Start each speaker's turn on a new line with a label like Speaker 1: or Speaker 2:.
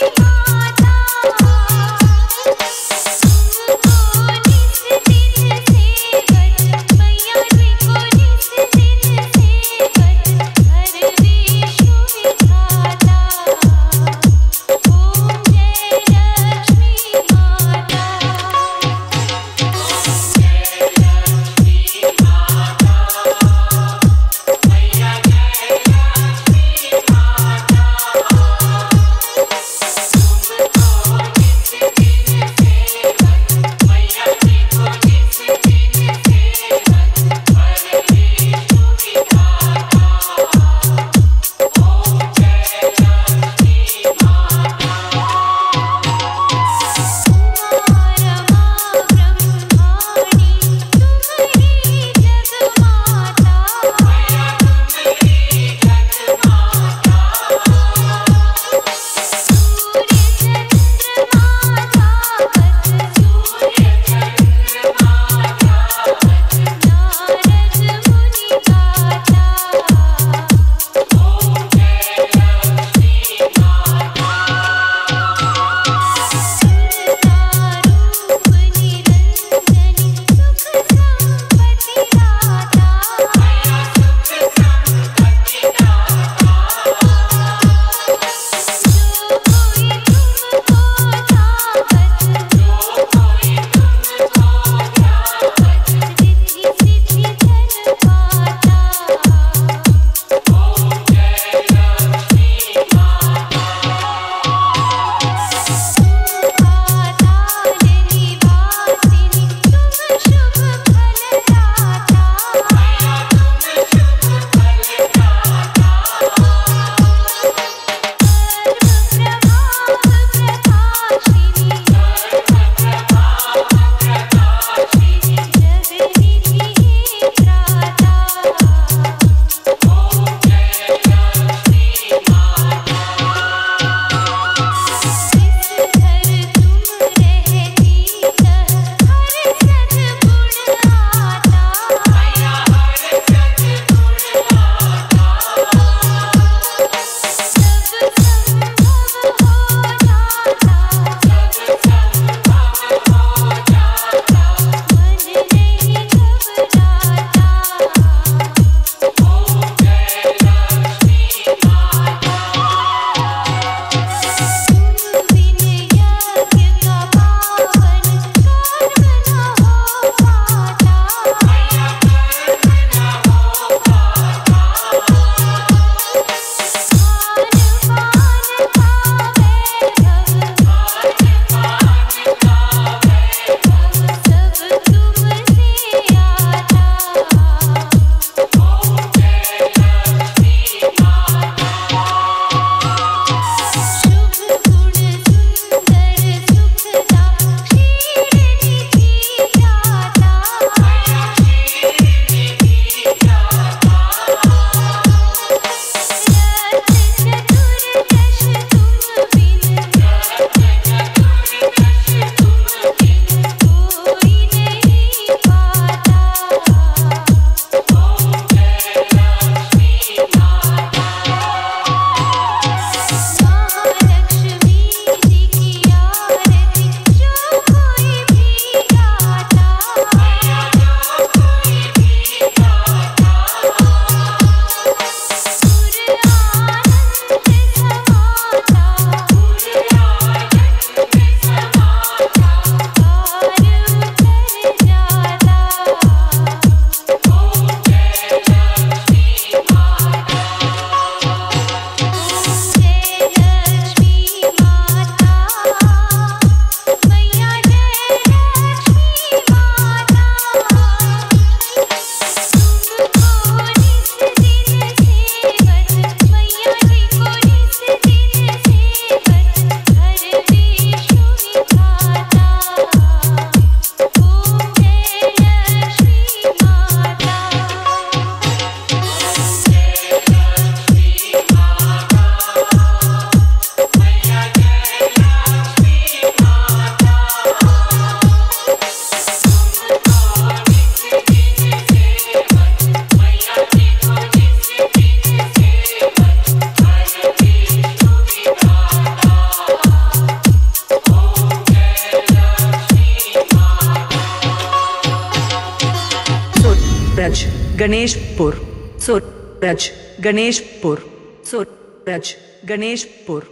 Speaker 1: Bye. Suraj Ganeshpur. Suraj Ganeshpur. Suraj Ganeshpur.